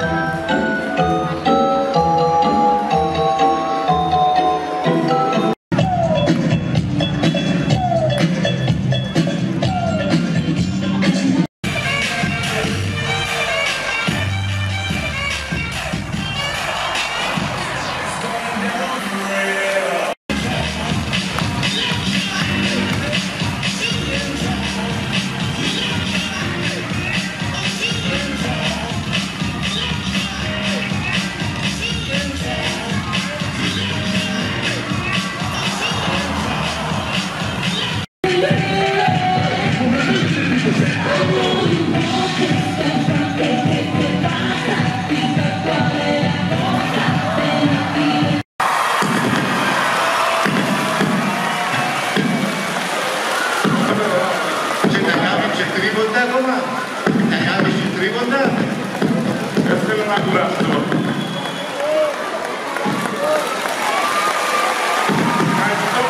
Και Δεν θέλω να κουραστώ. Ευχαριστώ.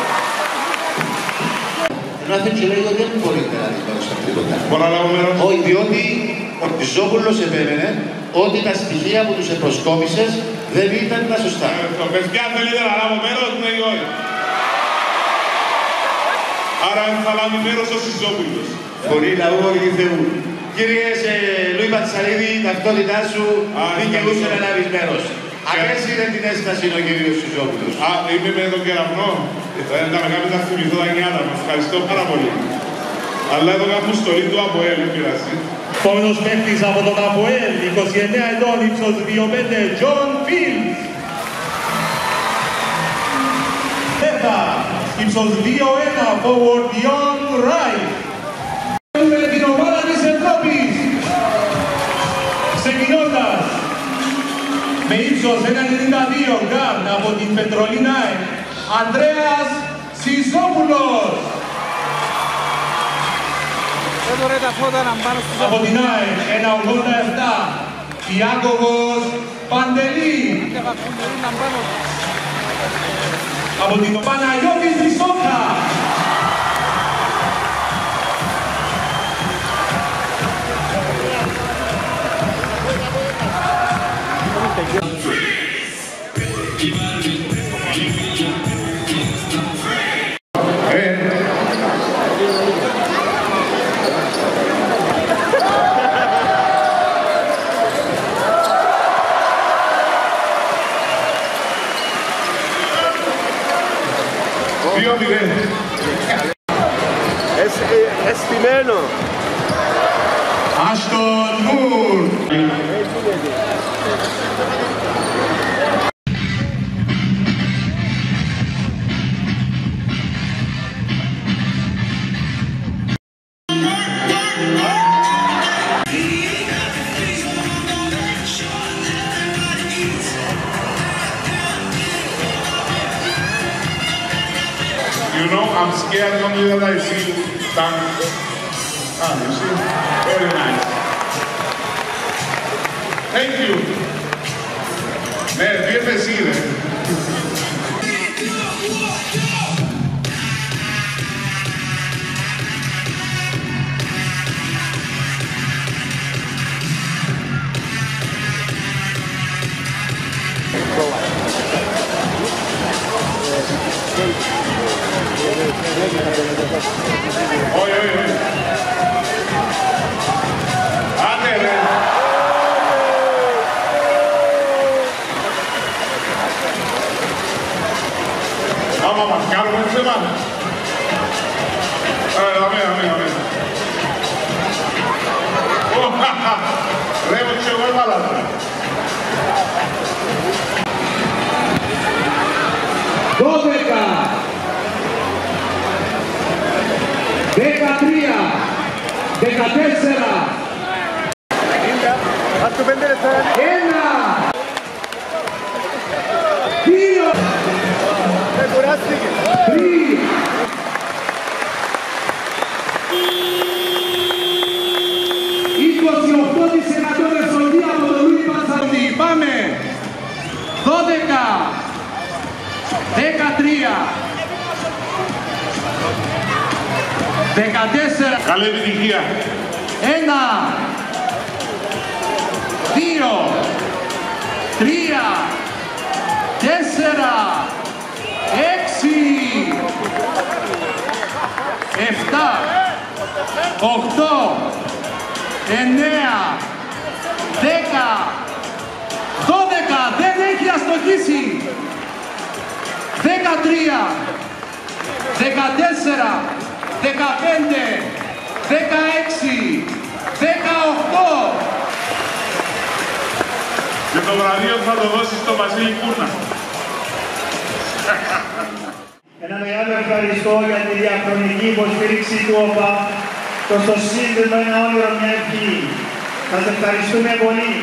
Ενώ και λέει ότι δεν μπορείτε να δείτε στα τρίποντα. Μπορώ να λάβω μέρος. Όχι, διότι ο Ορτιζόπουλος επέμενε ότι τα στοιχεία που τους επροσκόμισες δεν ήταν τα σωστά. Το παιδιά θέλετε να λάβω μέρος, ναι ή όχι. Άρα δεν θα λάβει μέρος ο Σιζόπουλος. Πολύ λαού όλοι Θεού. Κύριε σε Λουί Πατσαρίδη, η ταυτότητά σου Α, δικαιούσε ευχαριστώ. να λάβεις μέρος. Απέσυρε την έσταση ο κύριος Σιζόπουλος. Α, είμαι με τον κεραυνό. Δεν ήταν κάποιος να θυμηθώ τα νιάτα μας. Ευχαριστώ πάρα πολύ. Αλλά εδώ κάνουν στολή του από δεν πειράζει. Επόμενος παίκτης από τον Αποέλ, 29 ετών, ύψος 2'5, John Fields. Τέτα, ύψος 2'1, forward Dion Wright. Πετρολίνα, Ανδρέας Σιζόπουλος. Εδώ ρε τα φώτα να μπάνω στους Από την ΑΕ, 1,87. Ιάκωβος Παντελή. αφούντερους να μπάνω. Από την Παναγιώτης Bienvenue. Estimeno. Eh, Ashton Moore. No, I'm scared on the other side. See, thank you. Ah, you see? Very nice. Thank you. Man, bien recibe. Μου και εγώ έβαλα. ρε. Δώδεκα. Δεκατρία. 14, Καλή επιτυχία. 1, 2, 3, 4, 6, 7, 8, 9, 10, 12, δεν έχει αστοχήσει. 13, 14, 15, 16, 18, Και το βραβείο θα το δώσεις στο Βασίλη Κούρνα. Ένα μεγάλο ευχαριστώ για τη διαχρονική υποστήριξη του ΟΠΑ το στο σύνδεσμο ένα όνειρο μια ευχή. Σας ευχαριστούμε πολύ.